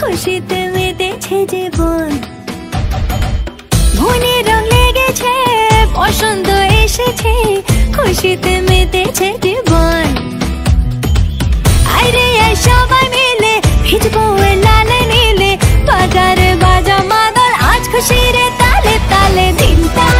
খুশিতে মেতেছে জীবন। ভুনে রং লেগেছে পছন্দ এসেছে, খুশিতে মেতেছে জীবন। আরে সবাই মিলে ভিজবো লালে নিলে, বাজারে বাজা মাদল, আজ খুশিরে তালে তালে দিন তালে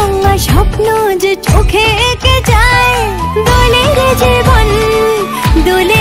ভাঙা স্বপ্ন যে চোখে এঁকে যায়। দোলে জীবন দোলে